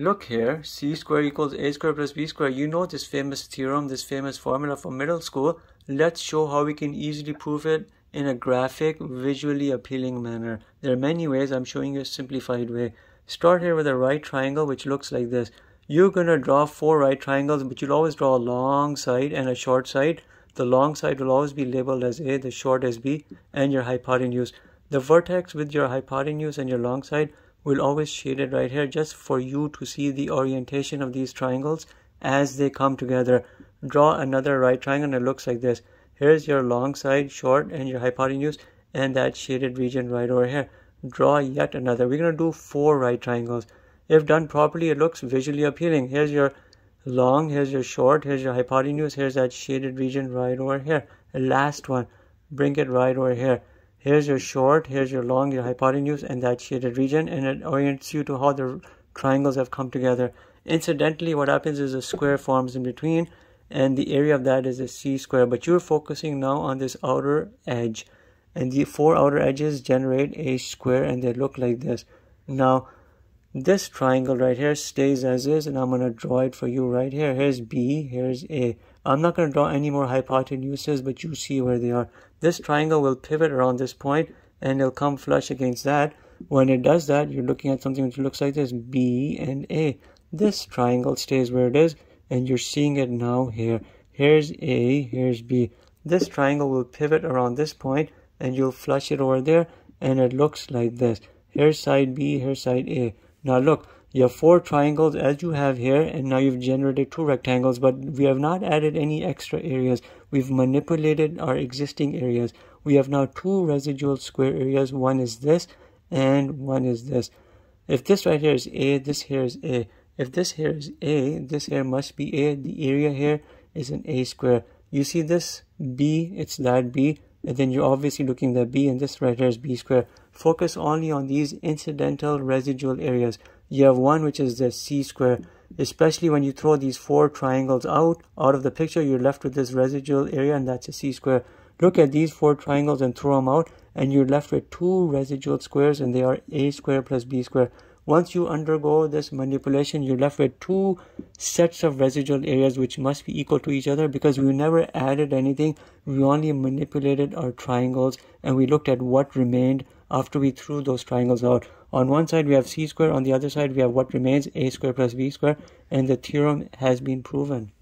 Look here, c squared equals a squared plus b squared. You know this famous theorem, this famous formula from middle school. Let's show how we can easily prove it in a graphic, visually appealing manner. There are many ways, I'm showing you a simplified way. Start here with a right triangle which looks like this. You're going to draw four right triangles, but you'll always draw a long side and a short side. The long side will always be labeled as A, the short as B, and your hypotenuse. The vertex with your hypotenuse and your long side will always shade it right here just for you to see the orientation of these triangles as they come together. Draw another right triangle and it looks like this. Here's your long side, short, and your hypotenuse, and that shaded region right over here. Draw yet another. We're going to do four right triangles. If done properly, it looks visually appealing. Here's your long, here's your short, here's your hypotenuse, here's that shaded region right over here. last one, bring it right over here. Here's your short, here's your long, your hypotenuse, and that shaded region, and it orients you to how the triangles have come together. Incidentally, what happens is a square forms in between, and the area of that is a c square but you're focusing now on this outer edge and the four outer edges generate a square and they look like this now this triangle right here stays as is and I'm going to draw it for you right here here's B here's A I'm not going to draw any more hypotenuses but you see where they are this triangle will pivot around this point and it'll come flush against that when it does that you're looking at something which looks like this B and A this triangle stays where it is and you're seeing it now here. Here's A, here's B. This triangle will pivot around this point and you'll flush it over there and it looks like this. Here's side B, here's side A. Now look, you have four triangles as you have here and now you've generated two rectangles but we have not added any extra areas. We've manipulated our existing areas. We have now two residual square areas. One is this and one is this. If this right here is A, this here is A. If this here is A, this here must be A. The area here is an A square. You see this B, it's that B. And then you're obviously looking at B and this right here is B square. Focus only on these incidental residual areas. You have one which is the C square. Especially when you throw these four triangles out, out of the picture, you're left with this residual area and that's a C square. Look at these four triangles and throw them out and you're left with two residual squares and they are A square plus B square. Once you undergo this manipulation, you're left with two sets of residual areas which must be equal to each other because we never added anything. We only manipulated our triangles and we looked at what remained after we threw those triangles out. On one side we have c square, on the other side we have what remains a square plus b square and the theorem has been proven.